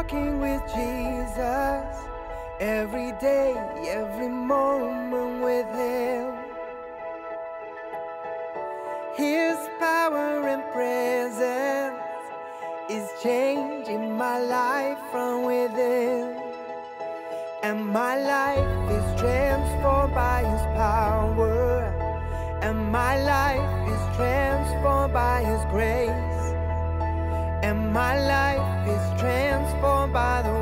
walking with Jesus every day, every moment with Him. His power and presence is changing my life from within. And my life is transformed by His power. And my life is transformed by His grace. And my life is transformed by the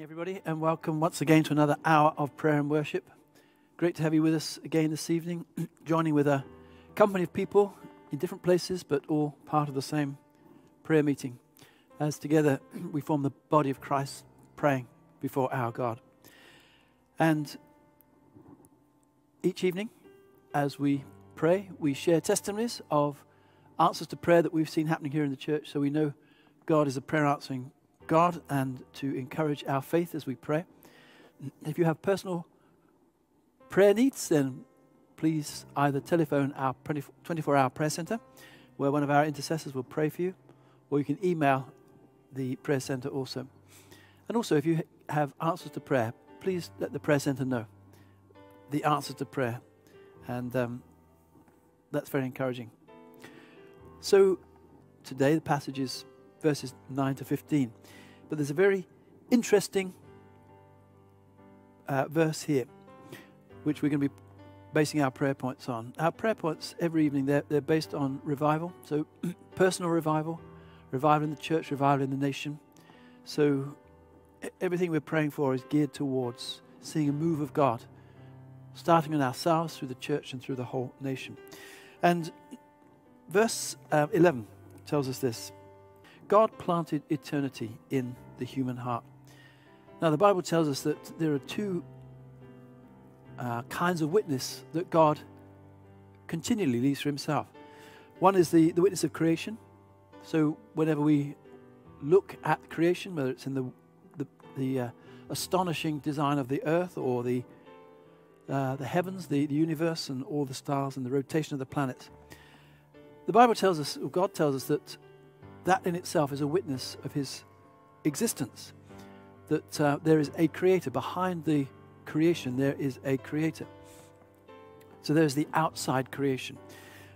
evening, everybody, and welcome once again to another hour of prayer and worship. Great to have you with us again this evening, joining with a company of people in different places, but all part of the same prayer meeting. As together we form the body of Christ praying before our God. And each evening, as we pray, we share testimonies of answers to prayer that we've seen happening here in the church, so we know God is a prayer answering God and to encourage our faith as we pray. If you have personal prayer needs, then please either telephone our 24 hour prayer center, where one of our intercessors will pray for you, or you can email the prayer center also. And also, if you have answers to prayer, please let the prayer center know the answers to prayer. And um, that's very encouraging. So, today the passage is verses 9 to 15. But there's a very interesting uh, verse here, which we're going to be basing our prayer points on. Our prayer points every evening, they're, they're based on revival. So, personal revival, revival in the church, revival in the nation. So, everything we're praying for is geared towards seeing a move of God, starting in ourselves, through the church, and through the whole nation. And verse uh, 11 tells us this God planted eternity in the human heart. Now, the Bible tells us that there are two uh, kinds of witness that God continually leaves for himself. One is the, the witness of creation. So, whenever we look at creation, whether it's in the, the, the uh, astonishing design of the earth or the, uh, the heavens, the, the universe, and all the stars and the rotation of the planets, the Bible tells us, or God tells us, that that in itself is a witness of his existence. That uh, there is a creator. Behind the creation, there is a creator. So there's the outside creation.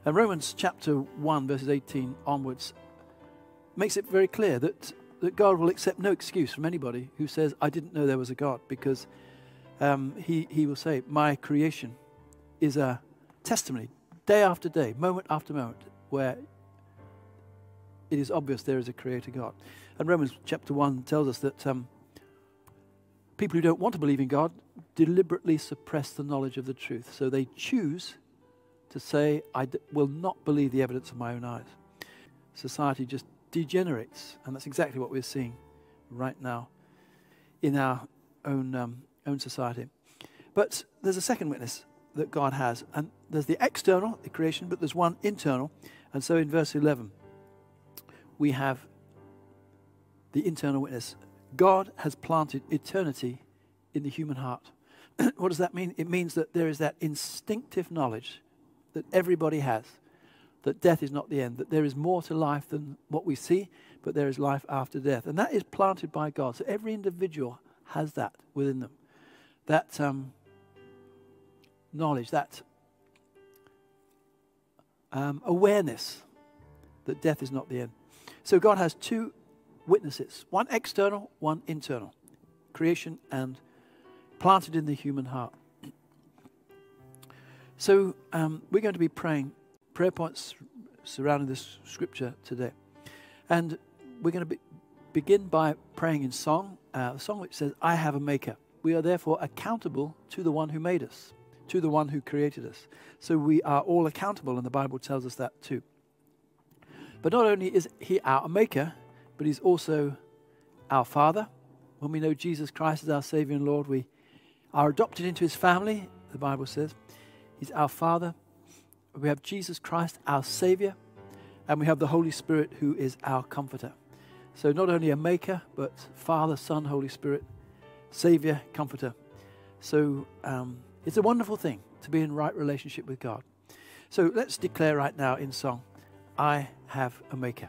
And Romans chapter 1, verses 18 onwards, makes it very clear that, that God will accept no excuse from anybody who says, I didn't know there was a God, because um, he, he will say, My creation is a testimony, day after day, moment after moment, where it is obvious there is a creator God. And Romans chapter 1 tells us that um, people who don't want to believe in God deliberately suppress the knowledge of the truth. So they choose to say, I will not believe the evidence of my own eyes. Society just degenerates. And that's exactly what we're seeing right now in our own, um, own society. But there's a second witness that God has. And there's the external, the creation, but there's one internal. And so in verse 11, we have the internal witness. God has planted eternity in the human heart. what does that mean? It means that there is that instinctive knowledge that everybody has that death is not the end, that there is more to life than what we see, but there is life after death. And that is planted by God. So every individual has that within them. That um, knowledge, that um, awareness that death is not the end. So God has two witnesses one external, one internal creation and planted in the human heart. So um, we're going to be praying prayer points surrounding this scripture today. And we're going to be, begin by praying in song, uh, a song which says, I have a maker. We are therefore accountable to the one who made us, to the one who created us. So we are all accountable, and the Bible tells us that too. But not only is He our Maker, but He's also our Father. When we know Jesus Christ as our Savior and Lord, we are adopted into His family, the Bible says. He's our Father. We have Jesus Christ, our Savior, and we have the Holy Spirit, who is our Comforter. So, not only a Maker, but Father, Son, Holy Spirit, Savior, Comforter. So, um, it's a wonderful thing to be in right relationship with God. So, let's declare right now in song I have a Maker.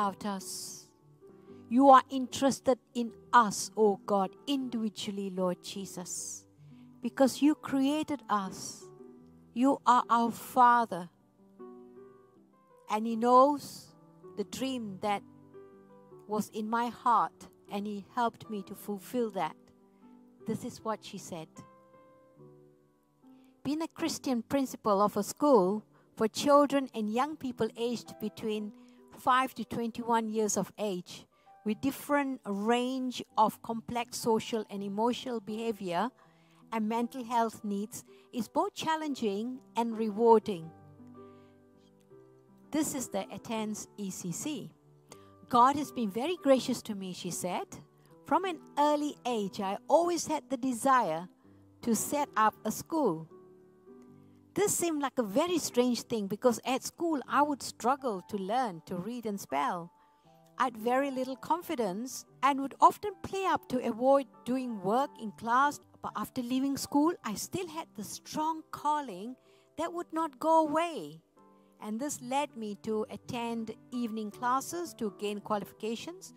About us. You are interested in us, oh God, individually, Lord Jesus. Because you created us. You are our Father. And He knows the dream that was in my heart, and He helped me to fulfill that. This is what she said. Being a Christian principal of a school for children and young people aged between 5 to 21 years of age with different range of complex social and emotional behavior and mental health needs is both challenging and rewarding. This is the Athens ECC. God has been very gracious to me, she said. From an early age, I always had the desire to set up a school. This seemed like a very strange thing because at school I would struggle to learn to read and spell. I had very little confidence and would often play up to avoid doing work in class. But after leaving school, I still had the strong calling that would not go away. And this led me to attend evening classes to gain qualifications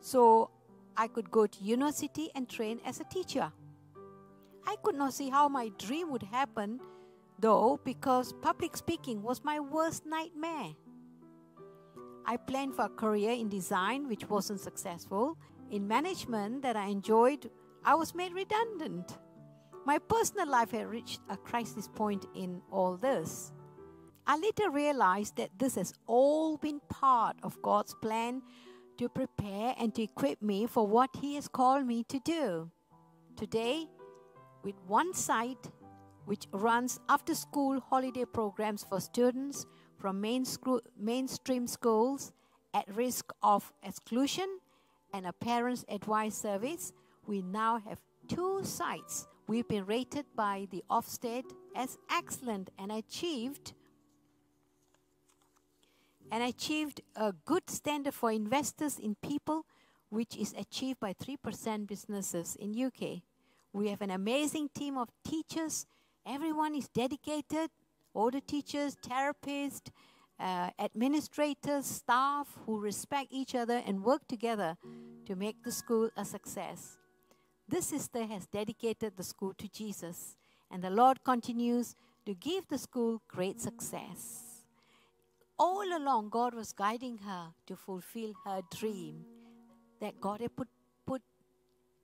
so I could go to university and train as a teacher. I could not see how my dream would happen though because public speaking was my worst nightmare. I planned for a career in design which wasn't successful. In management that I enjoyed, I was made redundant. My personal life had reached a crisis point in all this. I later realized that this has all been part of God's plan to prepare and to equip me for what He has called me to do. Today, with one site which runs after school holiday programs for students from mainstream schools at risk of exclusion and a parents advice service. We now have two sites. We've been rated by the Ofsted as excellent and achieved and achieved a good standard for investors in people which is achieved by 3% businesses in UK. We have an amazing team of teachers. Everyone is dedicated, all the teachers, therapists, uh, administrators, staff who respect each other and work together to make the school a success. This sister has dedicated the school to Jesus, and the Lord continues to give the school great success. All along, God was guiding her to fulfill her dream that God had put, put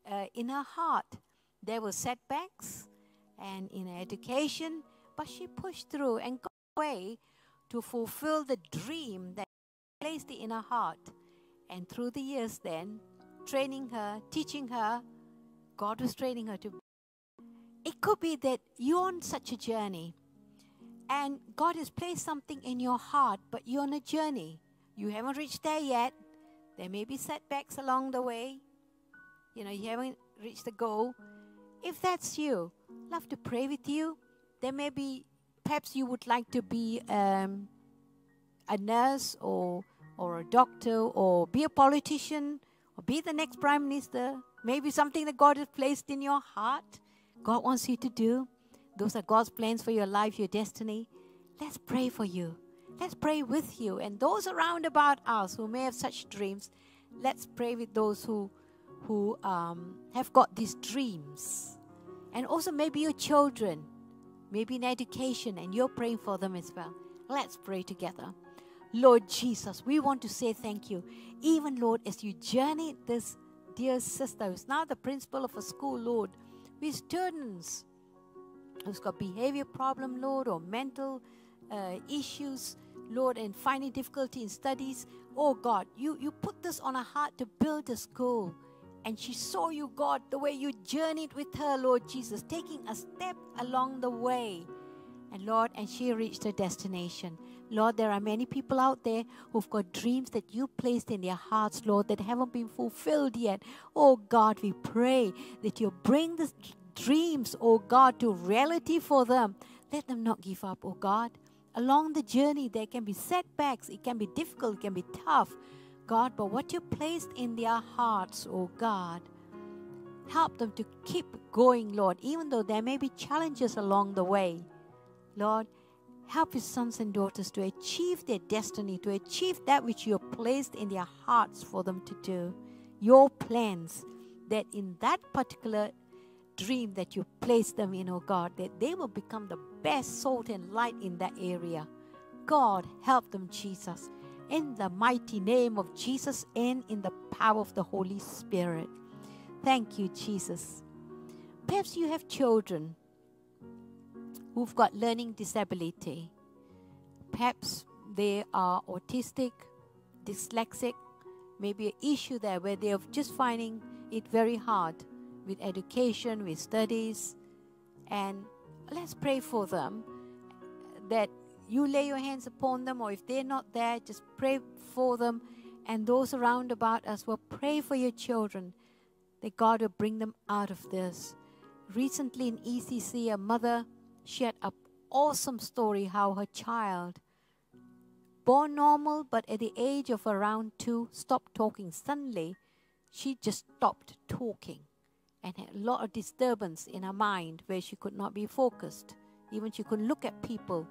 uh, in her heart. There were setbacks and in education, but she pushed through and got away to fulfill the dream that placed in her heart. And through the years, then, training her, teaching her, God was training her to. It could be that you're on such a journey and God has placed something in your heart, but you're on a journey. You haven't reached there yet. There may be setbacks along the way. You know, you haven't reached the goal. If that's you, love to pray with you. There may be, perhaps you would like to be um, a nurse or or a doctor or be a politician or be the next prime minister. Maybe something that God has placed in your heart. God wants you to do. Those are God's plans for your life, your destiny. Let's pray for you. Let's pray with you. And those around about us who may have such dreams, let's pray with those who, who um, have got these dreams. And also, maybe your children, maybe in education, and you're praying for them as well. Let's pray together. Lord Jesus, we want to say thank you. Even, Lord, as you journey this dear sister who's now the principal of a school, Lord, with students who's got behavior problem, Lord, or mental uh, issues, Lord, and finding difficulty in studies. Oh God, you, you put this on her heart to build a school. And she saw you, God, the way you journeyed with her, Lord Jesus, taking a step along the way. And Lord, and she reached her destination. Lord, there are many people out there who've got dreams that you placed in their hearts, Lord, that haven't been fulfilled yet. Oh God, we pray that you bring this dreams, oh God, to reality for them. Let them not give up, oh God. Along the journey, there can be setbacks, it can be difficult, it can be tough, God, but what you placed in their hearts, oh God, help them to keep going, Lord, even though there may be challenges along the way. Lord, help your sons and daughters to achieve their destiny, to achieve that which you have placed in their hearts for them to do. Your plans, that in that particular dream that you placed them in, oh God, that they will become the best salt and light in that area. God, help them, Jesus, in the mighty name of Jesus and in the power of the Holy Spirit. Thank you, Jesus. Perhaps you have children who've got learning disability. Perhaps they are autistic, dyslexic, maybe an issue there where they're just finding it very hard with education, with studies. And let's pray for them that you lay your hands upon them, or if they're not there, just pray for them. And those around about us will pray for your children that God will bring them out of this. Recently in ECC, a mother shared an awesome story how her child, born normal, but at the age of around two, stopped talking. Suddenly, she just stopped talking and had a lot of disturbance in her mind where she could not be focused. Even she couldn't look at people.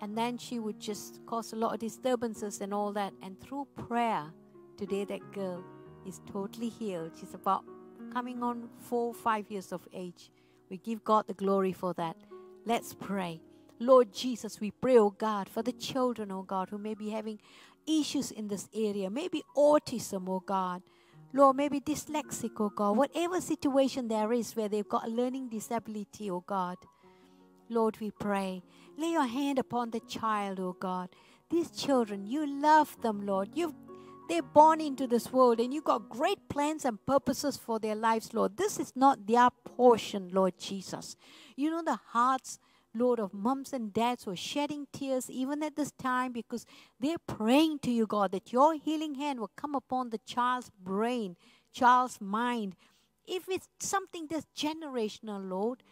And then she would just cause a lot of disturbances and all that. And through prayer, today that girl is totally healed. She's about coming on four, five years of age. We give God the glory for that. Let's pray. Lord Jesus, we pray, oh God, for the children, oh God, who may be having issues in this area, maybe autism, oh God Lord, maybe dyslexic, oh God, whatever situation there is where they've got a learning disability, oh God. Lord, we pray. Lay your hand upon the child, oh God. These children, you love them, Lord. You've They're born into this world and you've got great plans and purposes for their lives, Lord. This is not their portion, Lord Jesus. You know the hearts, Lord, of mums and dads who are shedding tears even at this time because they're praying to you, God, that your healing hand will come upon the child's brain, child's mind. If it's something that's generational, Lord,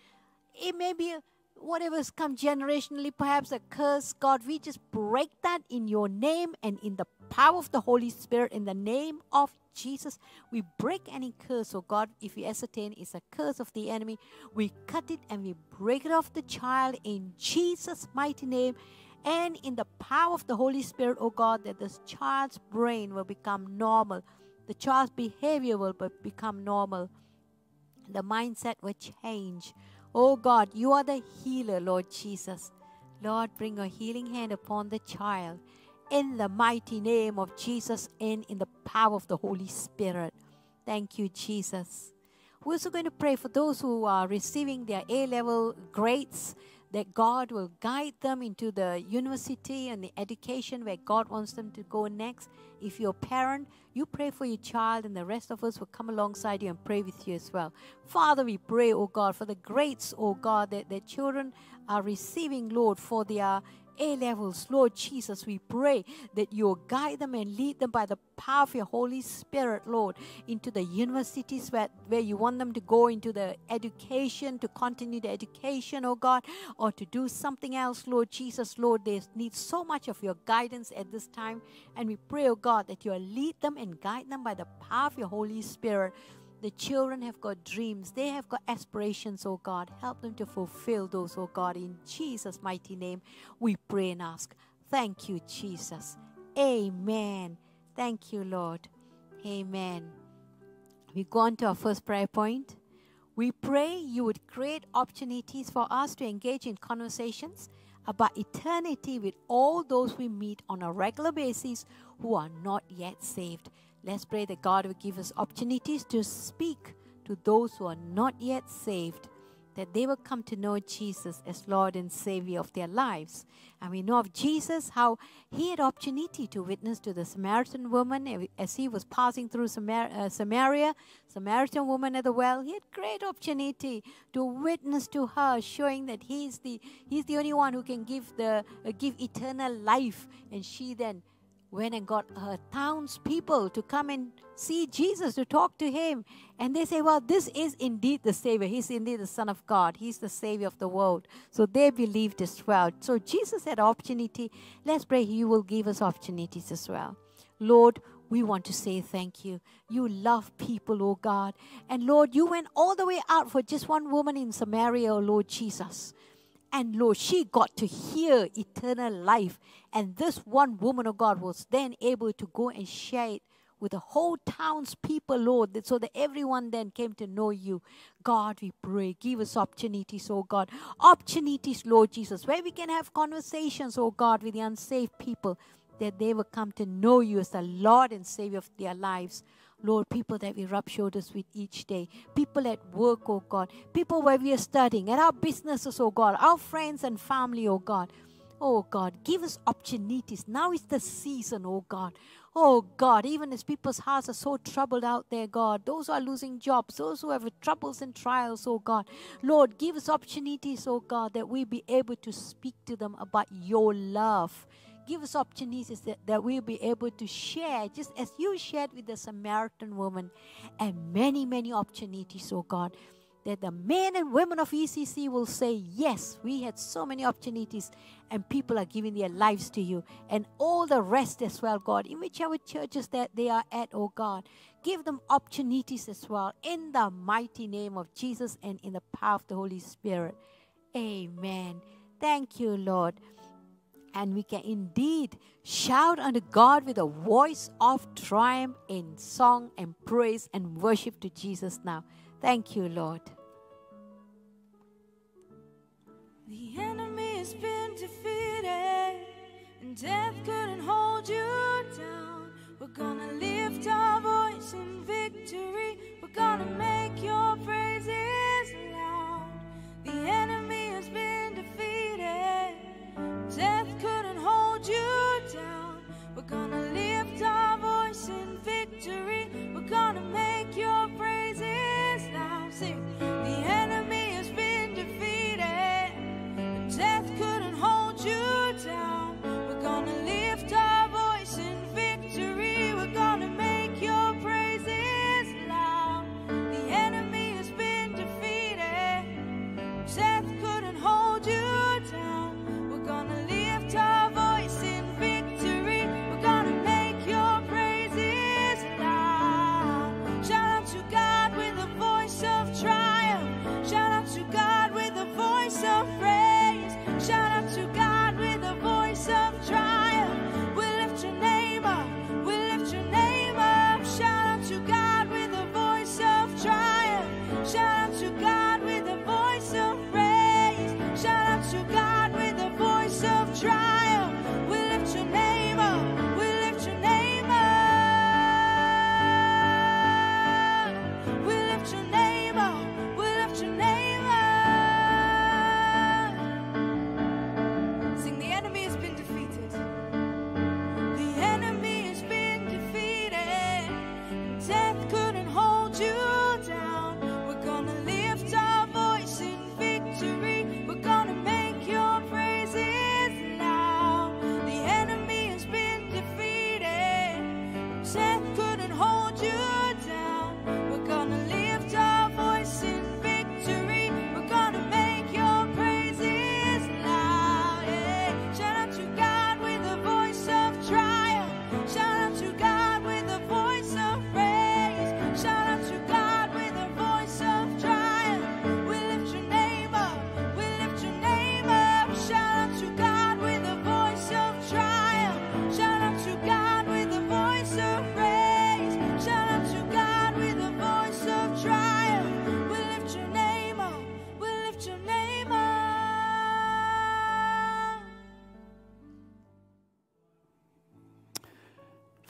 it may be a whatever's come generationally, perhaps a curse, God, we just break that in your name and in the power of the Holy Spirit, in the name of Jesus. We break any curse, oh God, if we ascertain it's a curse of the enemy, we cut it and we break it off the child in Jesus' mighty name. And in the power of the Holy Spirit, oh God, that this child's brain will become normal, the child's behavior will become normal, the mindset will change Oh God, you are the healer, Lord Jesus. Lord, bring your healing hand upon the child in the mighty name of Jesus and in the power of the Holy Spirit. Thank you, Jesus. We're also going to pray for those who are receiving their A level grades that God will guide them into the university and the education where God wants them to go next. If you're a parent, you pray for your child, and the rest of us will come alongside you and pray with you as well. Father, we pray, oh God, for the grades, oh God, that their children are receiving, Lord, for their a levels, Lord Jesus, we pray that you'll guide them and lead them by the power of your Holy Spirit, Lord, into the universities where, where you want them to go into the education, to continue the education, oh God, or to do something else, Lord Jesus, Lord. They need so much of your guidance at this time. And we pray, oh God, that you'll lead them and guide them by the power of your Holy Spirit. The children have got dreams. They have got aspirations, oh God. Help them to fulfill those, oh God. In Jesus' mighty name, we pray and ask. Thank you, Jesus. Amen. Thank you, Lord. Amen. We go on to our first prayer point. We pray you would create opportunities for us to engage in conversations about eternity with all those we meet on a regular basis who are not yet saved. Let's pray that God will give us opportunities to speak to those who are not yet saved, that they will come to know Jesus as Lord and Savior of their lives. And we know of Jesus how he had opportunity to witness to the Samaritan woman as he was passing through Samar- uh, Samaria, Samaritan woman at the well. He had great opportunity to witness to her, showing that he's the he's the only one who can give the uh, give eternal life. And she then went and got her townspeople to come and see Jesus, to talk to him. And they say, Well, this is indeed the Savior. He's indeed the Son of God. He's the Savior of the world. So they believed as well. So Jesus had opportunity. Let's pray He will give us opportunities as well. Lord, we want to say thank you. You love people, oh God. And Lord, you went all the way out for just one woman in Samaria, oh Lord Jesus. And Lord, she got to hear eternal life. And this one woman of God was then able to go and share it with the whole town's people, Lord, so that everyone then came to know you. God, we pray, give us opportunities, oh God. Opportunities, Lord Jesus, where we can have conversations, oh God, with the unsaved people, that they will come to know you as the Lord and Savior of their lives. Lord, people that we rub shoulders with each day, people at work, oh God, people where we are studying, at our businesses, oh God, our friends and family, oh God. Oh God, give us opportunities. Now is the season, oh God. Oh God, even as people's hearts are so troubled out there, God, those who are losing jobs, those who have troubles and trials, oh God, Lord, give us opportunities, oh God, that we be able to speak to them about your love give us opportunities that, that we'll be able to share, just as you shared with the Samaritan woman, and many, many opportunities, oh God, that the men and women of ECC will say, Yes, we had so many opportunities, and people are giving their lives to you, and all the rest as well, God, in whichever churches that they are at, oh God. Give them opportunities as well in the mighty name of Jesus and in the power of the Holy Spirit. Amen. Thank you, Lord and we can indeed shout unto God with a voice of triumph in song and praise and worship to Jesus now. Thank you, Lord. The enemy has been defeated, and death couldn't hold you down. We're gonna lift our voice victory.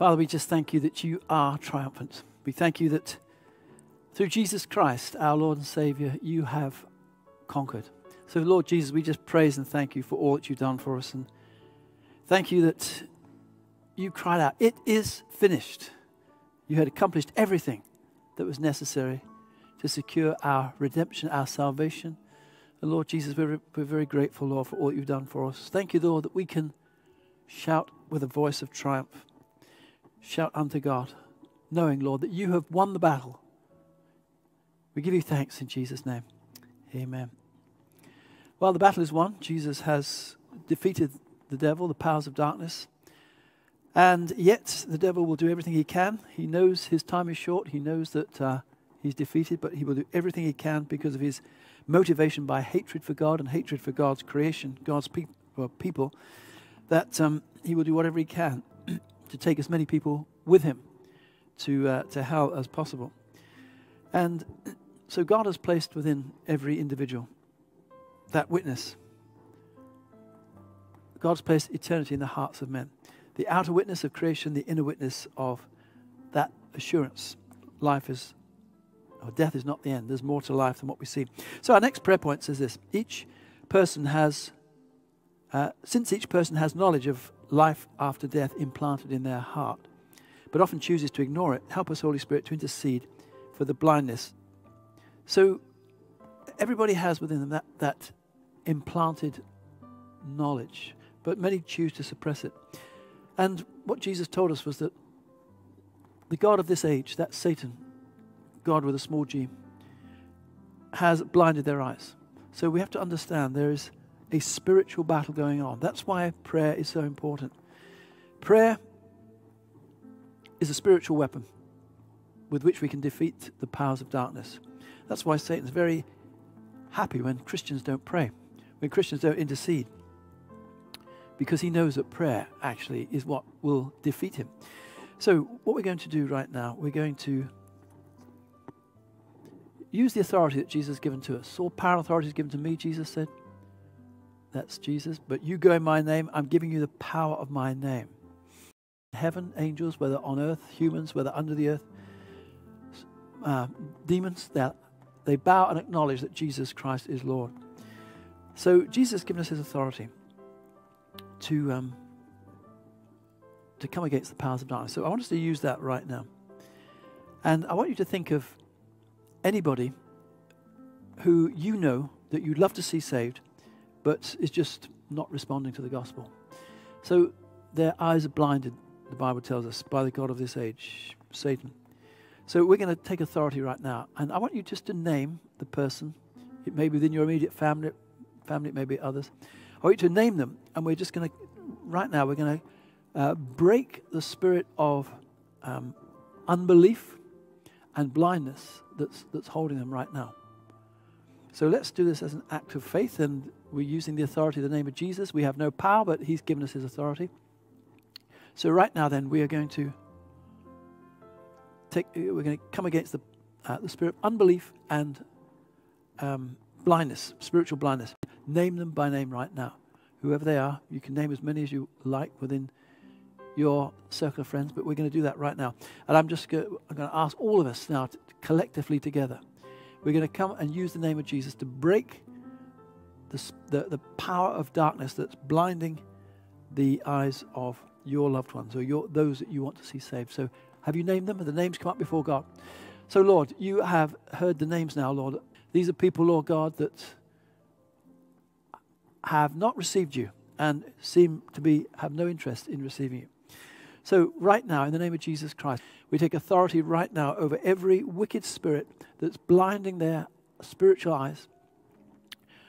Father, we just thank you that you are triumphant. We thank you that through Jesus Christ, our Lord and Savior, you have conquered. So, Lord Jesus, we just praise and thank you for all that you've done for us. And thank you that you cried out, It is finished. You had accomplished everything that was necessary to secure our redemption, our salvation. And Lord Jesus, we're, we're very grateful, Lord, for all you've done for us. Thank you, Lord, that we can shout with a voice of triumph. Shout unto God, knowing, Lord, that you have won the battle. We give you thanks in Jesus' name. Amen. Well, the battle is won. Jesus has defeated the devil, the powers of darkness. And yet, the devil will do everything he can. He knows his time is short. He knows that uh, he's defeated, but he will do everything he can because of his motivation by hatred for God and hatred for God's creation, God's pe- people, that um, he will do whatever he can to take as many people with him to, uh, to hell as possible. And so God has placed within every individual that witness. God's placed eternity in the hearts of men. The outer witness of creation, the inner witness of that assurance. Life is, or death is not the end. There's more to life than what we see. So our next prayer point says this each person has, uh, since each person has knowledge of life after death implanted in their heart, but often chooses to ignore it, help us, Holy Spirit, to intercede for the blindness. So everybody has within them that, that implanted knowledge, but many choose to suppress it. And what Jesus told us was that the God of this age, that Satan, God with a small g, has blinded their eyes. So we have to understand there is a spiritual battle going on. That's why prayer is so important. Prayer is a spiritual weapon with which we can defeat the powers of darkness. That's why Satan's very happy when Christians don't pray, when Christians don't intercede, because he knows that prayer actually is what will defeat him. So, what we're going to do right now, we're going to use the authority that Jesus has given to us. All power and authority is given to me, Jesus said. That's Jesus. But you go in my name, I'm giving you the power of my name. Heaven, angels, whether on earth, humans, whether under the earth, uh, demons, they bow and acknowledge that Jesus Christ is Lord. So Jesus has given us his authority to, um, to come against the powers of darkness. So I want us to use that right now. And I want you to think of anybody who you know that you'd love to see saved, but is just not responding to the gospel. So their eyes are blinded, the Bible tells us, by the God of this age, Satan. So we're going to take authority right now. And I want you just to name the person. It may be within your immediate family, family, it may be others. I want you to name them. And we're just going to, right now, we're going to uh, break the spirit of um, unbelief and blindness that's, that's holding them right now. So let's do this as an act of faith, and we're using the authority of the name of Jesus. We have no power, but He's given us His authority. So right now, then, we are going to take. We're going to come against the uh, the spirit of unbelief and um, blindness, spiritual blindness. Name them by name right now, whoever they are. You can name as many as you like within your circle of friends, but we're going to do that right now. And I'm just going to, I'm going to ask all of us now to, collectively together. We're going to come and use the name of Jesus to break the, the, the power of darkness that's blinding the eyes of your loved ones or your, those that you want to see saved. So have you named them? Have the names come up before God? So, Lord, you have heard the names now, Lord. These are people, Lord God, that have not received you and seem to be have no interest in receiving you. So, right now, in the name of Jesus Christ, we take authority right now over every wicked spirit that's blinding their spiritual eyes,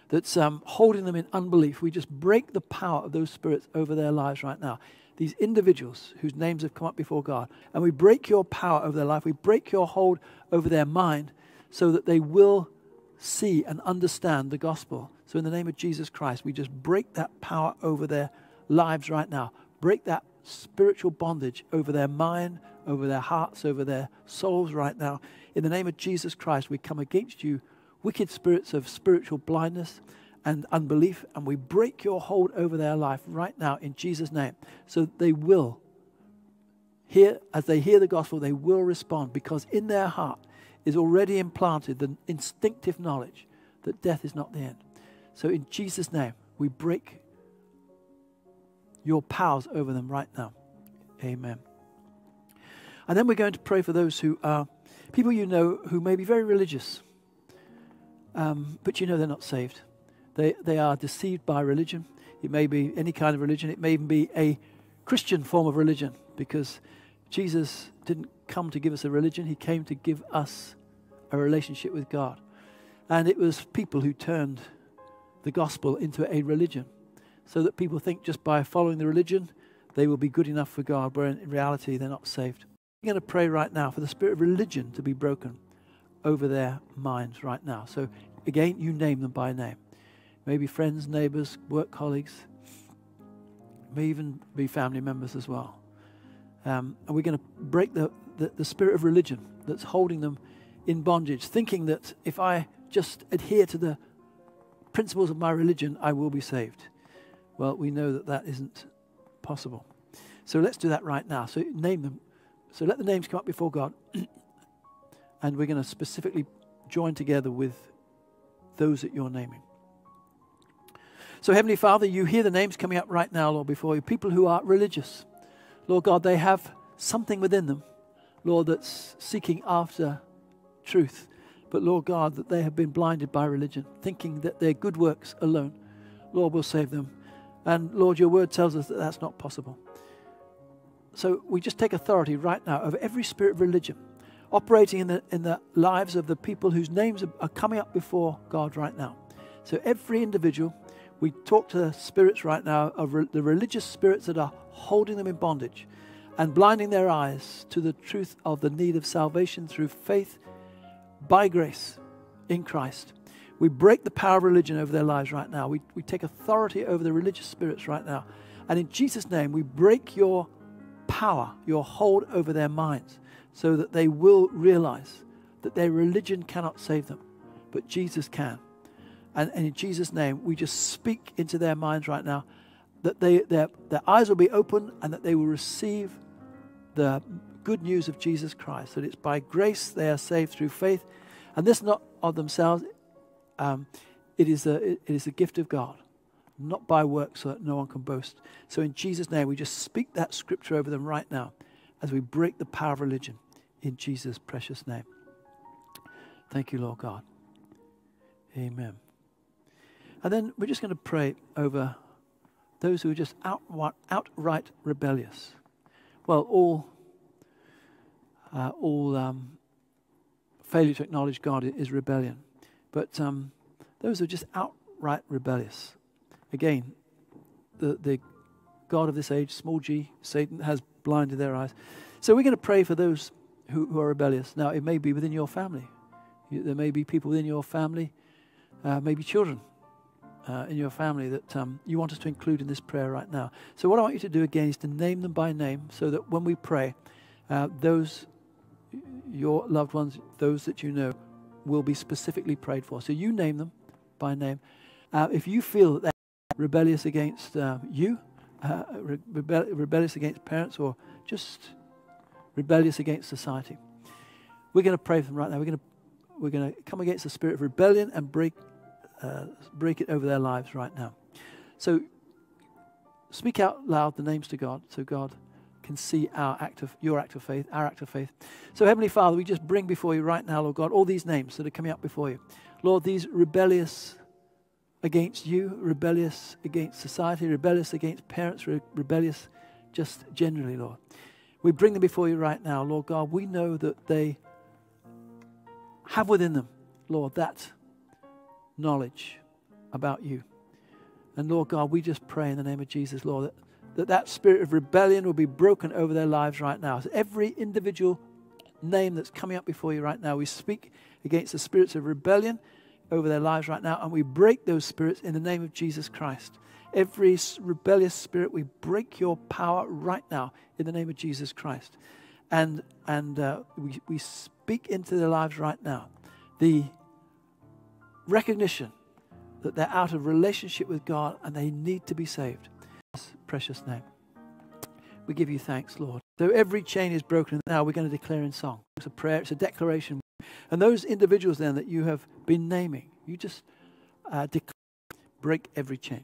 that's um, holding them in unbelief. We just break the power of those spirits over their lives right now. These individuals whose names have come up before God, and we break your power over their life. We break your hold over their mind so that they will see and understand the gospel. So, in the name of Jesus Christ, we just break that power over their lives right now. Break that spiritual bondage over their mind, over their hearts, over their souls right now. In the name of Jesus Christ, we come against you, wicked spirits of spiritual blindness and unbelief, and we break your hold over their life right now in Jesus' name, so they will hear, as they hear the gospel, they will respond because in their heart is already implanted the instinctive knowledge that death is not the end. So, in Jesus' name, we break your powers over them right now. Amen. And then we're going to pray for those who are people you know who may be very religious, um, but you know they're not saved. They, they are deceived by religion. It may be any kind of religion, it may even be a Christian form of religion because Jesus didn't come to give us a religion, He came to give us a relationship with God. And it was people who turned the gospel into a religion so that people think just by following the religion they will be good enough for God, where in reality they're not saved. I'm going to pray right now for the spirit of religion to be broken over their minds right now. So, again, you name them by name. Maybe friends, neighbors, work colleagues, may even be family members as well. Um, and we're going to break the, the, the spirit of religion that's holding them in bondage, thinking that if I just adhere to the principles of my religion, I will be saved. Well, we know that that isn't possible. So let's do that right now. So name them. So let the names come up before God. and we're going to specifically join together with those that you're naming. So, Heavenly Father, you hear the names coming up right now, Lord, before you. People who are religious. Lord God, they have something within them, Lord, that's seeking after truth. But, Lord God, that they have been blinded by religion, thinking that their good works alone, Lord, will save them. And, Lord, your word tells us that that's not possible. So we just take authority right now over every spirit of religion operating in the, in the lives of the people whose names are, coming up before God right now. So every individual, we talk to the spirits right now of re- the religious spirits that are holding them in bondage and blinding their eyes to the truth of the need of salvation through faith by grace in Christ. We break the power of religion over their lives right now. We, we take authority over the religious spirits right now. And in Jesus' name, we break your power, your hold over their minds, so that they will realize that their religion cannot save them, but Jesus can. And, and in Jesus' name, we just speak into their minds right now that they, their, their eyes will be open and that they will receive the good news of Jesus Christ, that it's by grace they are saved through faith. And this not of themselves, um, it, is a, it is a gift of God, not by works so that no one can boast. So in Jesus' name, we just speak that scripture over them right now as we break the power of religion in Jesus' precious name. Thank you, Lord God. Amen. And then we're just going to pray over those who are just outright, outright rebellious. Well, all, uh, all um, failure to acknowledge God is rebellion. But um, those who are just outright rebellious, again, the, the God of this age, small g, Satan, has blinded their eyes. So we're going to pray for those who, who are rebellious. Now, it may be within your family. There may be people within your family, uh, maybe children uh, in your family that um, you want us to include in this prayer right now. So, what I want you to do again is to name them by name so that when we pray, uh, those, your loved ones, those that you know, will be specifically prayed for. So, you name them by name. Uh, if you feel that they're rebellious against uh, you, uh, rebe- rebellious against parents, or just rebellious against society, we're going to pray for them right now. We're going to we're going to come against the spirit of rebellion and break uh, break it over their lives right now. So speak out loud the names to God so God can see our act of your act of faith, our act of faith. So Heavenly Father, we just bring before you right now, Lord God, all these names that are coming up before you. Lord, these rebellious against you, rebellious against society, rebellious against parents, re- rebellious just generally, Lord. We bring them before you right now, Lord God. We know that they have within them, Lord, that knowledge about you. And Lord God, we just pray in the name of Jesus, Lord, that that, that spirit of rebellion will be broken over their lives right now. So every individual name that's coming up before you right now, we speak against the spirits of rebellion over their lives right now, and we break those spirits in the name of Jesus Christ. Every rebellious spirit, we break your power right now in the name of Jesus Christ. And, and uh, we, we speak into their lives right now the recognition that they're out of relationship with God and they need to be saved. precious name. We give you thanks, Lord. So every chain is broken. Now we're going to declare in song. It's a prayer, it's a declaration. And those individuals then that you have been naming, you just uh, break every chain.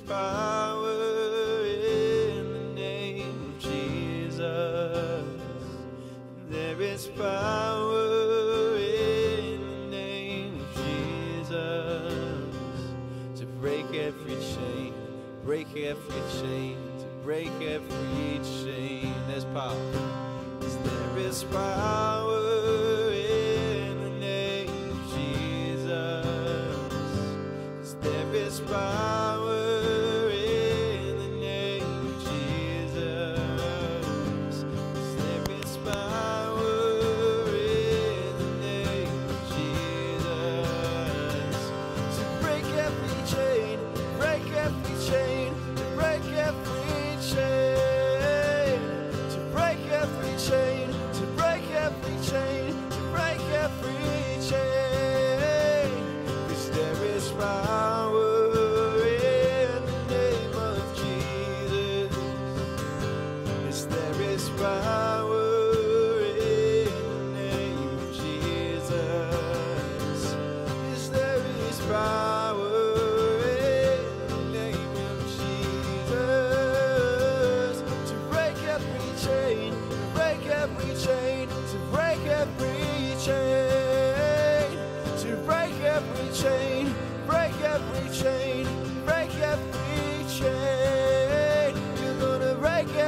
Power in the name of Jesus. There is power in the name of Jesus to break every chain, break every chain, to break every chain. There's power. There is power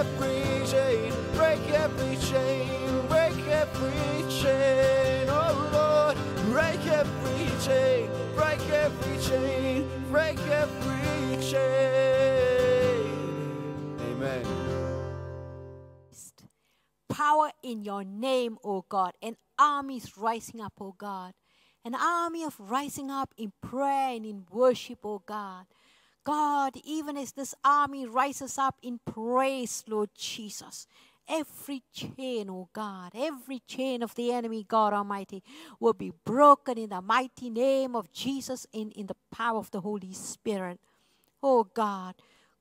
every chain, break every chain, break every chain. Oh Lord, break every chain, break every chain, break every chain. Amen. Power in your name, O God. An army is rising up, O God. An army of rising up in prayer and in worship, O God. God, even as this army rises up in praise, Lord Jesus, every chain, oh God, every chain of the enemy, God Almighty, will be broken in the mighty name of Jesus and in the power of the Holy Spirit. Oh God,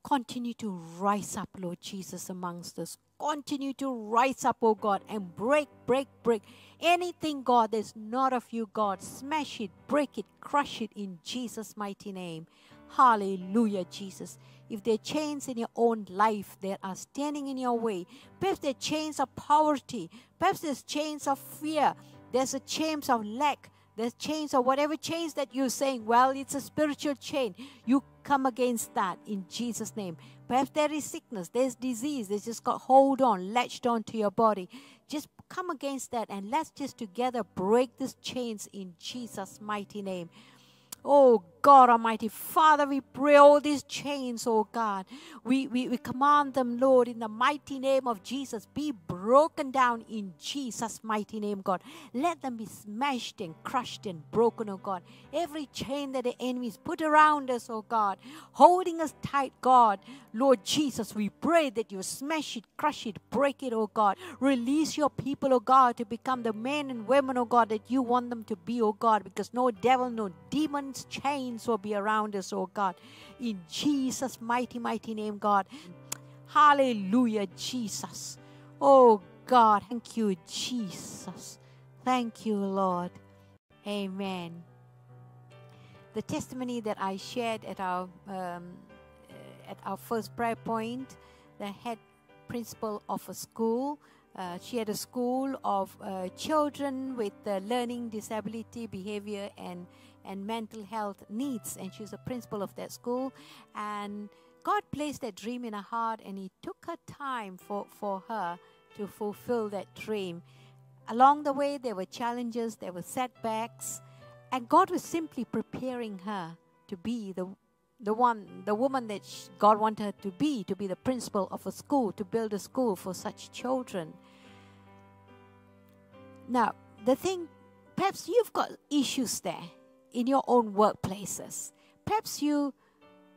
continue to rise up, Lord Jesus, amongst us. Continue to rise up, oh God, and break, break, break anything, God, that's not of you, God. Smash it, break it, crush it in Jesus' mighty name. Hallelujah, Jesus. If there are chains in your own life that are standing in your way, perhaps there are chains of poverty, perhaps there's chains of fear, there's a chains of lack, there's chains of whatever chains that you're saying, well, it's a spiritual chain. You come against that in Jesus' name. Perhaps there is sickness, there's disease, they just got hold on, latched on to your body. Just come against that and let's just together break these chains in Jesus' mighty name. Oh God Almighty, Father, we pray all these chains, oh God. We, we, we command them, Lord, in the mighty name of Jesus, be broken down in Jesus' mighty name, God. Let them be smashed and crushed and broken, oh God. Every chain that the enemy has put around us, oh God, holding us tight, God. Lord Jesus, we pray that you smash it, crush it, break it, oh God. Release your people, oh God, to become the men and women, oh God, that you want them to be, oh God, because no devil, no demons, chains will be around us, oh God. In Jesus' mighty, mighty name, God. Hallelujah, Jesus. Oh God, thank you, Jesus. Thank you, Lord. Amen. The testimony that I shared at our um, at our first prayer point, the head principal of a school. Uh, she had a school of uh, children with uh, learning disability, behavior, and and mental health needs, and she was a principal of that school. And God placed that dream in her heart, and He took her time for for her to fulfill that dream. Along the way, there were challenges, there were setbacks, and God was simply preparing her to be the the one, the woman that God wanted her to be, to be the principal of a school, to build a school for such children. Now, the thing, perhaps you've got issues there in your own workplaces. Perhaps you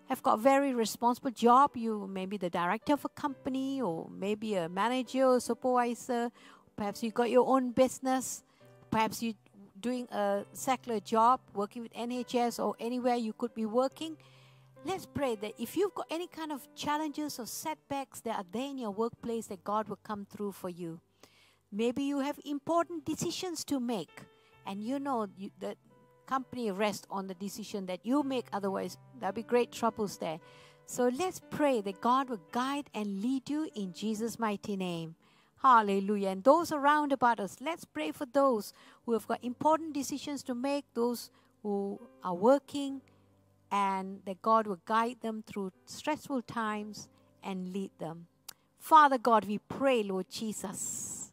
have got a very responsible job. You may be the director of a company, or maybe a manager or supervisor. Perhaps you got your own business. Perhaps you're doing a secular job, working with NHS or anywhere you could be working, let's pray that if you've got any kind of challenges or setbacks that are there in your workplace, that God will come through for you. Maybe you have important decisions to make, and you know you, that company rest on the decision that you make, otherwise, there'll be great troubles there. So let's pray that God will guide and lead you in Jesus' mighty name. Hallelujah. And those around about us, let's pray for those who have got important decisions to make, those who are working, and that God will guide them through stressful times and lead them. Father God, we pray, Lord Jesus,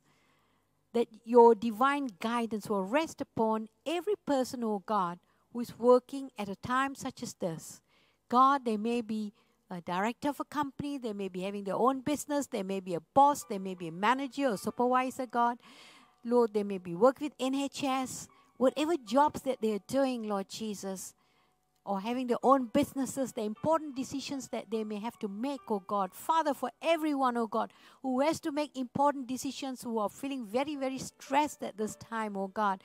that your divine guidance will rest upon every person, oh God, who is working at a time such as this. God, they may be a director of a company, they may be having their own business, they may be a boss, they may be a manager or supervisor, God. Lord, they may be working with NHS, whatever jobs that they're doing, Lord Jesus, or having their own businesses, the important decisions that they may have to make, oh God. Father, for everyone, oh God, who has to make important decisions, who are feeling very, very stressed at this time, oh God.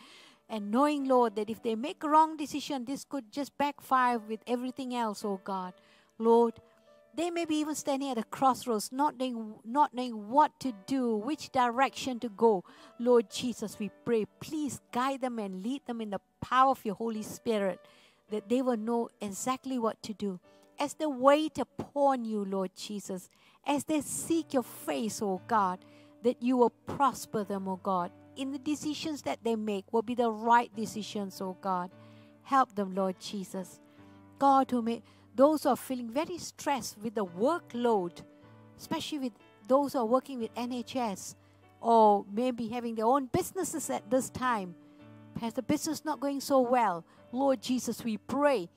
And knowing, Lord, that if they make a wrong decision, this could just backfire with everything else, oh God. Lord, they may be even standing at a crossroads, not knowing, not knowing what to do, which direction to go. Lord Jesus, we pray, please guide them and lead them in the power of your Holy Spirit, that they will know exactly what to do. As they wait upon you, Lord Jesus, as they seek your face, O God, that you will prosper them, O God, in the decisions that they make will be the right decisions, O God. Help them, Lord Jesus. God, who may those who are feeling very stressed with the workload, especially with those who are working with NHS or maybe having their own businesses at this time. Has the business not going so well? Lord Jesus, we pray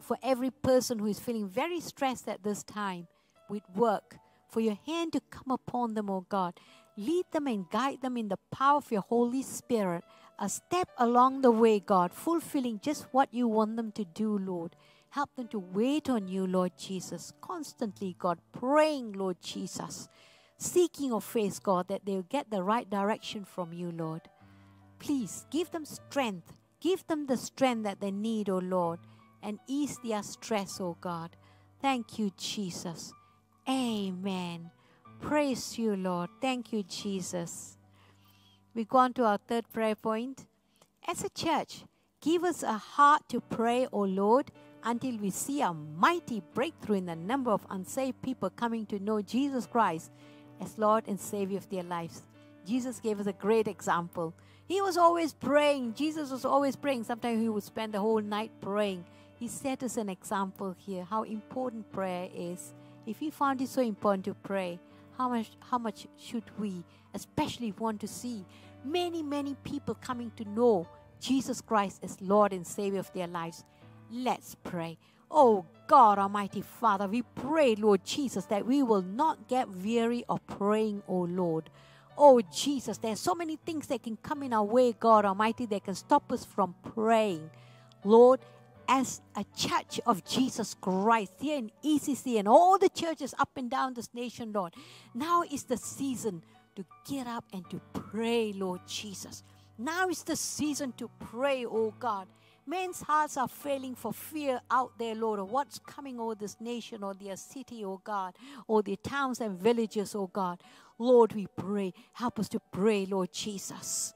for every person who is feeling very stressed at this time with work, for your hand to come upon them, O God. Lead them and guide them in the power of your Holy Spirit, a step along the way, God, fulfilling just what you want them to do, Lord. Help them to wait on you, Lord Jesus. Constantly, God, praying, Lord Jesus. Seeking your face, God, that they'll get the right direction from you, Lord. Please give them strength. Give them the strength that they need, O Lord, and ease their stress, O God. Thank you, Jesus. Amen. Praise you, Lord. Thank you, Jesus. We go on to our third prayer point. As a church, give us a heart to pray, O Lord, until we see a mighty breakthrough in the number of unsaved people coming to know Jesus Christ as Lord and Savior of their lives. Jesus gave us a great example. He was always praying. Jesus was always praying. Sometimes he would spend the whole night praying. He set us an example here how important prayer is. If he found it so important to pray, how much how much should we especially want to see many many people coming to know Jesus Christ as Lord and Savior of their lives Let's pray. Oh God, Almighty Father, we pray, Lord Jesus, that we will not get weary of praying, oh Lord. Oh Jesus, there's so many things that can come in our way, God Almighty, that can stop us from praying. Lord, as a church of Jesus Christ here in ECC and all the churches up and down this nation, Lord, now is the season to get up and to pray, Lord Jesus. Now is the season to pray, oh God. Men's hearts are failing for fear out there, Lord, of what's coming over this nation or their city, oh God, or their towns and villages, oh God. Lord, we pray. Help us to pray, Lord Jesus.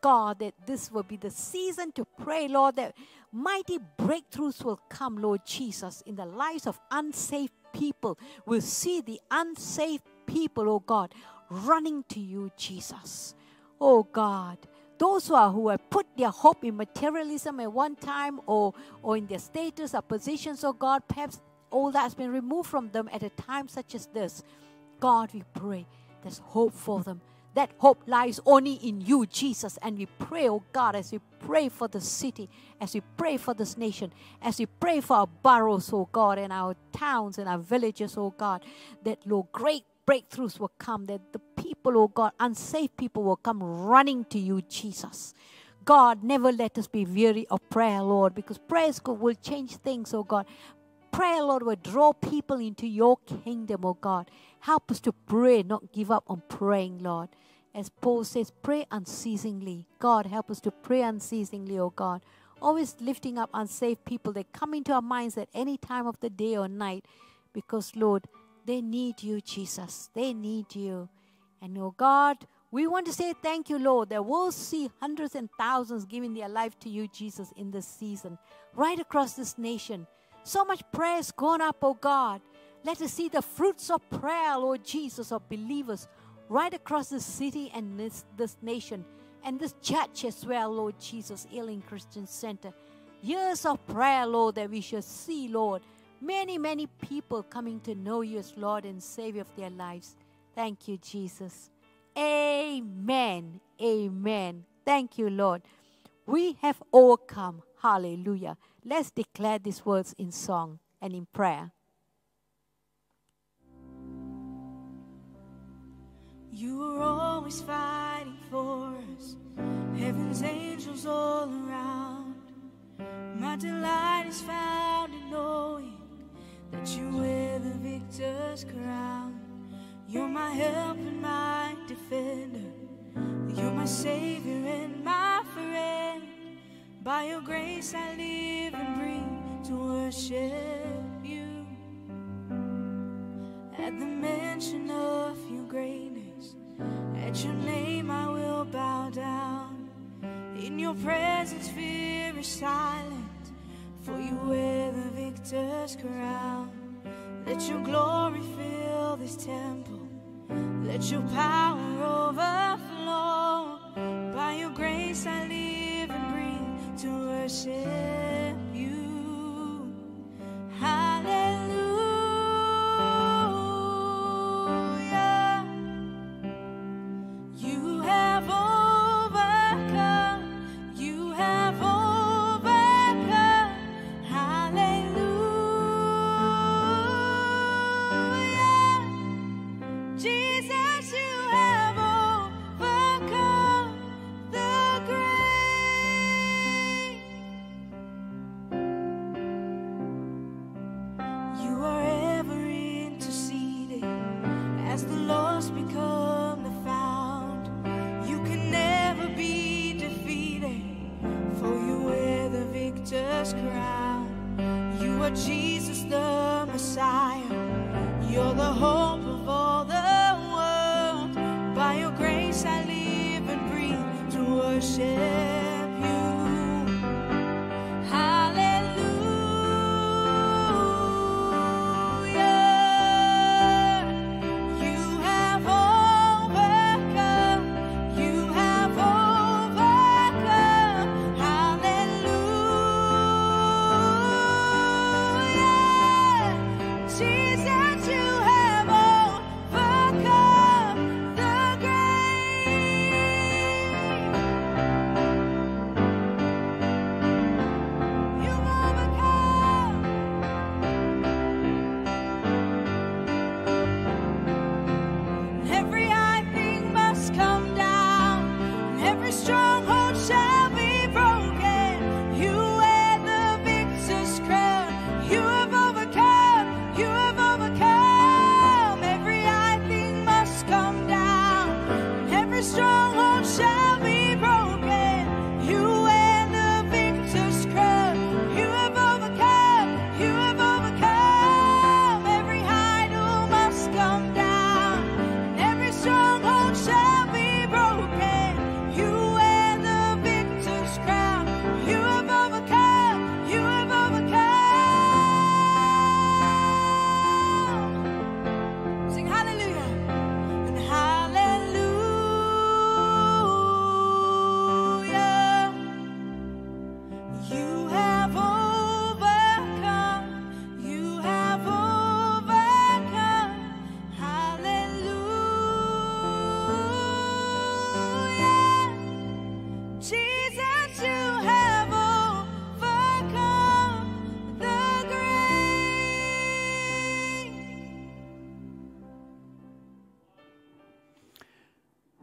God, that this will be the season to pray, Lord, that mighty breakthroughs will come, Lord Jesus, in the lives of unsaved people. We'll see the unsaved people, oh God, running to you, Jesus. Oh God, those who are who have put their hope in materialism at one time or or in their status or positions of God, perhaps all that's been removed from them at a time such as this. God, we pray there's hope for them. That hope lies only in you, Jesus. And we pray, oh God, as we pray for the city, as we pray for this nation, as we pray for our boroughs, oh God, and our towns and our villages, oh God, that, Lord, great breakthroughs will come, that the people, oh God, unsaved people will come running to you, Jesus. God, never let us be weary of prayer, Lord, because prayers will change things, oh God. Prayer, Lord, will draw people into your kingdom, oh God. Help us to pray, not give up on praying, Lord. As Paul says, pray unceasingly. God, help us to pray unceasingly, O God. Always lifting up unsaved people that come into our minds at any time of the day or night because, Lord, they need you, Jesus. They need you. And, O God, we want to say thank you, Lord, that we'll see hundreds and thousands giving their life to you, Jesus, in this season, right across this nation. So much prayer has gone up, oh God. Let us see the fruits of prayer, Lord Jesus, of believers right across this city and this, this nation and this church as well, Lord Jesus, Ealing Christian Center. Years of prayer, Lord, that we shall see, Lord, many, many people coming to know you as Lord and Savior of their lives. Thank you, Jesus. Amen. Amen. Thank you, Lord. We have overcome. Hallelujah. Let's declare these words in song and in prayer. You are always fighting for us, heaven's angels all around. My delight is found in knowing that you wear the victor's crown. You're my help and my defender. You're my savior and my friend. By your grace I live and breathe to worship you. At the mention of your greatness, at your name I will bow down. In your presence fear is silent, for you wear the victor's crown. Let your glory fill this temple. Let your power overflow. By your grace I live and breathe to worship you. Hallelujah. To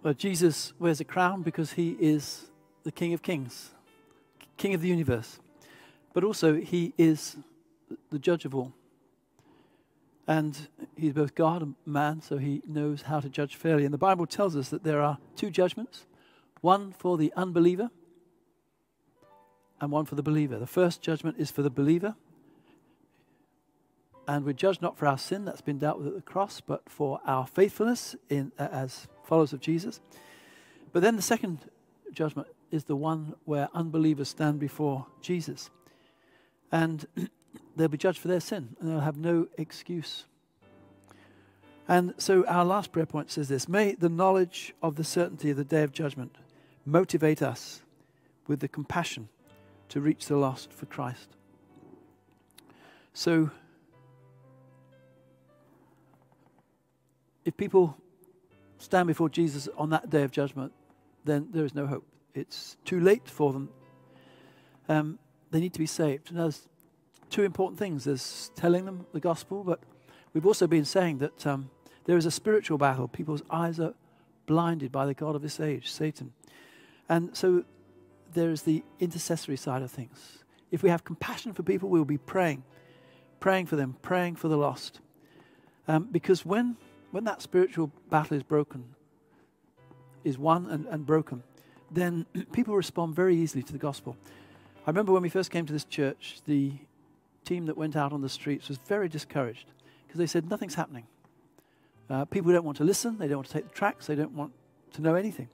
Well, Jesus wears a crown because he is the King of Kings, King of the universe. But also, he is the judge of all. And he's both God and man, so he knows how to judge fairly. And the Bible tells us that there are two judgments one for the unbeliever and one for the believer. The first judgment is for the believer. And we're judged not for our sin that's been dealt with at the cross, but for our faithfulness in, uh, as followers of Jesus. But then the second judgment is the one where unbelievers stand before Jesus. And they'll be judged for their sin, and they'll have no excuse. And so our last prayer point says this May the knowledge of the certainty of the day of judgment motivate us with the compassion to reach the lost for Christ. So, if people stand before Jesus on that day of judgment, then there is no hope. It's too late for them. Um, they need to be saved. And there's two important things there's telling them the gospel, but we've also been saying that um, there is a spiritual battle. People's eyes are blinded by the God of this age, Satan. And so there is the intercessory side of things. If we have compassion for people, we'll be praying, praying for them, praying for the lost. Um, because when, when that spiritual battle is broken, is won and, and broken, then people respond very easily to the gospel. I remember when we first came to this church, the team that went out on the streets was very discouraged because they said nothing's happening. Uh, people don't want to listen, they don't want to take the tracts, they don't want to know anything.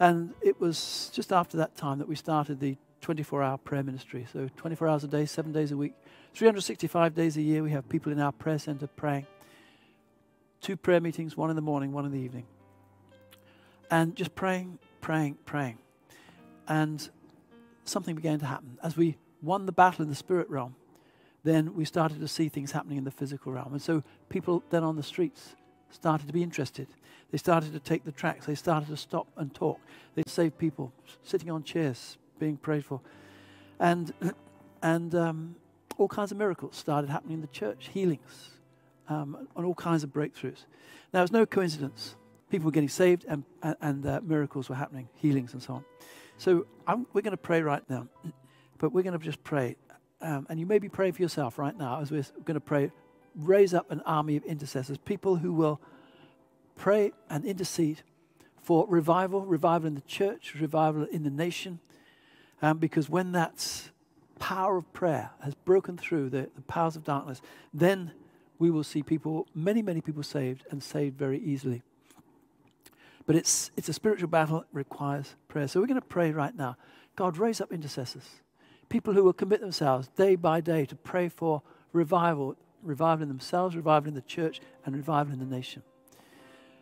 And it was just after that time that we started the 24 hour prayer ministry. So 24 hours a day, seven days a week, 365 days a year, we have people in our prayer center praying. Two prayer meetings, one in the morning, one in the evening. And just praying, praying, praying. And something began to happen. As we won the battle in the spirit realm, then we started to see things happening in the physical realm. And so people then on the streets started to be interested. They started to take the tracts. They started to stop and talk. They saved people sitting on chairs, being prayed for. And, and um, all kinds of miracles started happening in the church, healings, um, and all kinds of breakthroughs. Now, it's no coincidence. People were getting saved and, and, and uh, miracles were happening, healings and so on. So I'm, we're going to pray right now, but we're going to just pray. Um, and you may be praying for yourself right now as we're going to pray. Raise up an army of intercessors, people who will pray and intercede for revival, revival in the church, revival in the nation. Um, because when that power of prayer has broken through the, the powers of darkness, then we will see people, many, many people saved and saved very easily. But it's, it's a spiritual battle, it requires prayer. So we're going to pray right now. God, raise up intercessors, people who will commit themselves day by day to pray for revival, revival in themselves, revival in the church, and revival in the nation.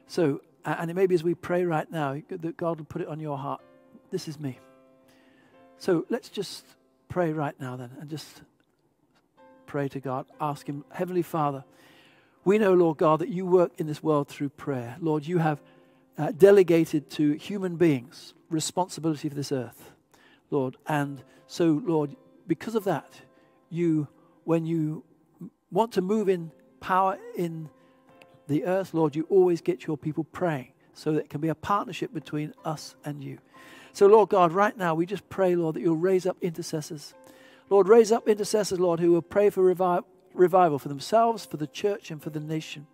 So, and it may be as we pray right now that God will put it on your heart. This is me. So let's just pray right now then and just pray to God. Ask Him, Heavenly Father, we know, Lord God, that you work in this world through prayer. Lord, you have uh, delegated to human beings responsibility for this earth, Lord. And so, Lord, because of that, you, when you want to move in power in the earth, Lord, you always get your people praying so that it can be a partnership between us and you. So, Lord God, right now we just pray, Lord, that you'll raise up intercessors. Lord, raise up intercessors, Lord, who will pray for revi- revival for themselves, for the church, and for the nation.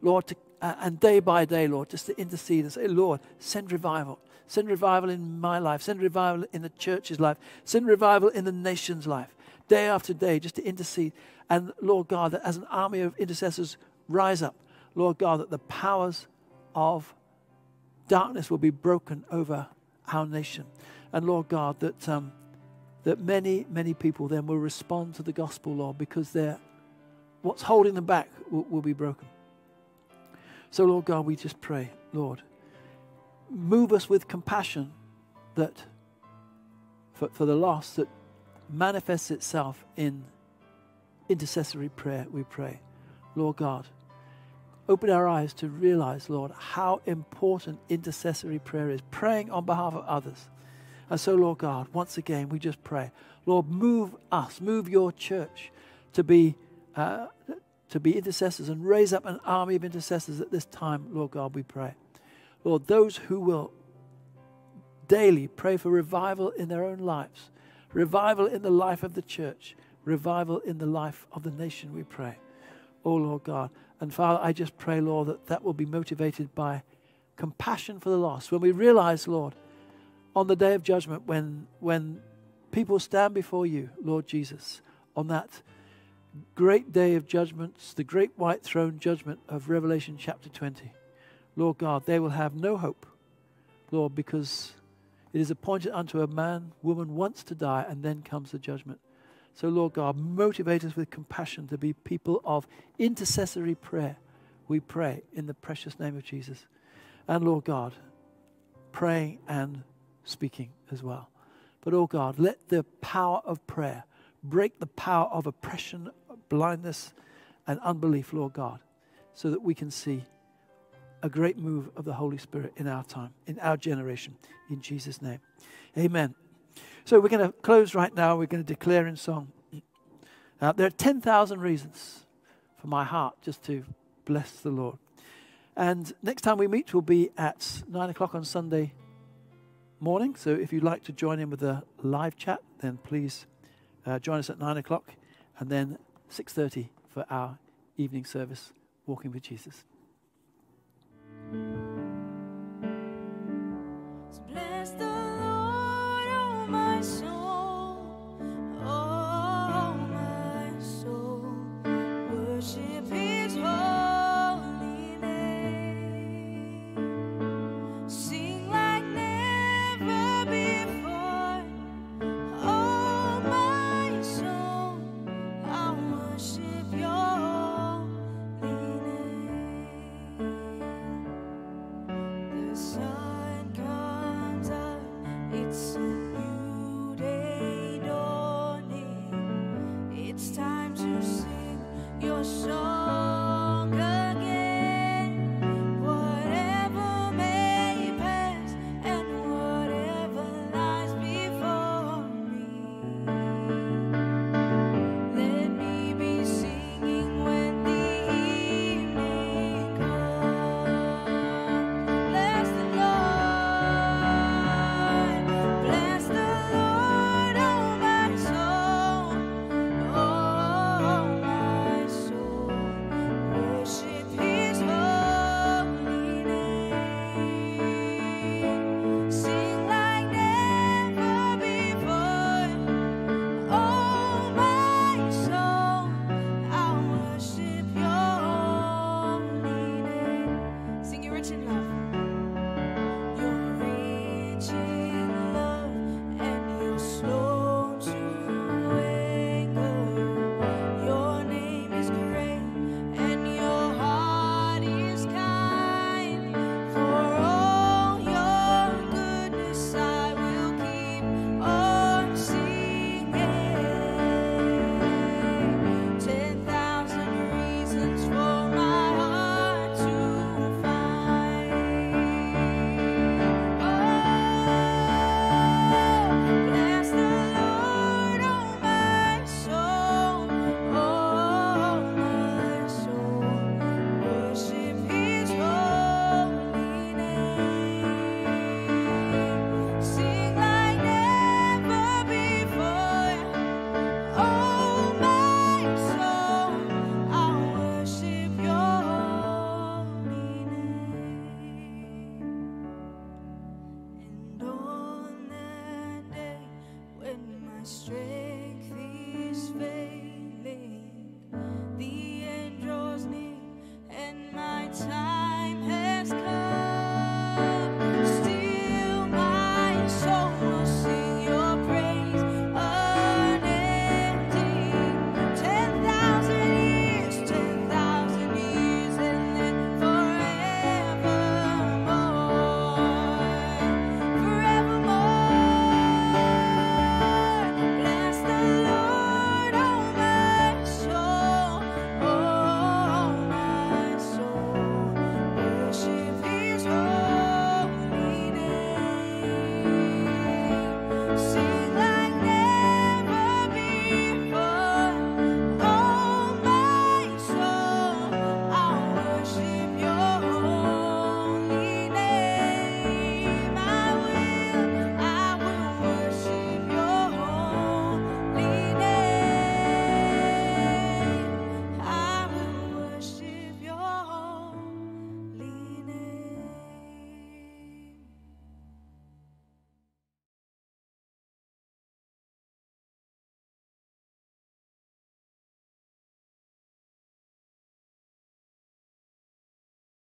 Lord, to, uh, and day by day, Lord, just to intercede and say, Lord, send revival. Send revival in my life. Send revival in the church's life. Send revival in the nation's life. Day after day, just to intercede. And Lord God, that as an army of intercessors rise up, Lord God, that the powers of darkness will be broken over our nation. And Lord God, that, um, that many, many people then will respond to the gospel, Lord, because they're, what's holding them back will, will be broken. So, Lord God, we just pray, Lord, move us with compassion that for, for the lost that manifests itself in intercessory prayer, we pray. Lord God, open our eyes to realize, Lord, how important intercessory prayer is, praying on behalf of others. And so, Lord God, once again, we just pray, Lord, move us, move your church to be, uh, to be intercessors and raise up an army of intercessors at this time, Lord God, we pray. Lord, those who will daily pray for revival in their own lives, revival in the life of the church, revival in the life of the nation, we pray. oh Lord God. And Father, I just pray, Lord, that that will be motivated by compassion for the lost. When we realize, Lord, on the day of judgment, when, when people stand before you, Lord Jesus, on that great day of judgments, the great white throne judgment of Revelation chapter 20, Lord God, they will have no hope, Lord, because it is appointed unto a man, woman once to die, and then comes the judgment. So, Lord God, motivate us with compassion to be people of intercessory prayer. We pray in the precious name of Jesus. And, Lord God, praying and speaking as well. But, oh God, let the power of prayer break the power of oppression, blindness, and unbelief, Lord God, so that we can see a great move of the Holy Spirit in our time, in our generation, in Jesus' name. Amen. So we're going to close right now. We're going to declare in song. Uh, there are 10,000 reasons for my heart just to bless the Lord. And next time we meet will be at 9 o'clock on Sunday morning. So if you'd like to join in with a live chat, then please uh, join us at 9 o'clock and then 6.30 for our evening service, Walking with Jesus.